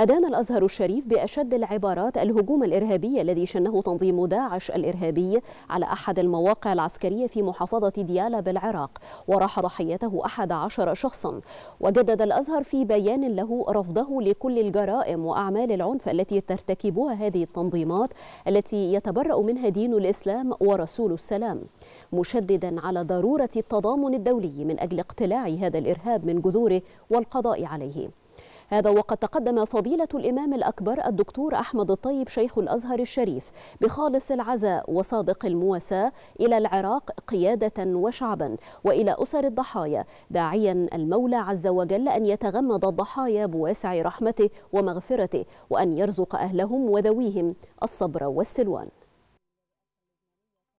أدان الأزهر الشريف بأشد العبارات الهجوم الإرهابي الذي شنه تنظيم داعش الإرهابي على أحد المواقع العسكرية في محافظة ديالا بالعراق وراح ضحيته أحد عشر شخصا. وجدد الأزهر في بيان له رفضه لكل الجرائم وأعمال العنف التي ترتكبها هذه التنظيمات التي يتبرأ منها دين الإسلام ورسول السلام. مشددا على ضرورة التضامن الدولي من أجل اقتلاع هذا الإرهاب من جذوره والقضاء عليه. هذا وقد تقدم فضيلة الإمام الأكبر الدكتور أحمد الطيب شيخ الأزهر الشريف بخالص العزاء وصادق المواساة إلى العراق قيادة وشعبا وإلى أسر الضحايا داعيا المولى عز وجل أن يتغمد الضحايا بواسع رحمته ومغفرته وأن يرزق أهلهم وذويهم الصبر والسلوان.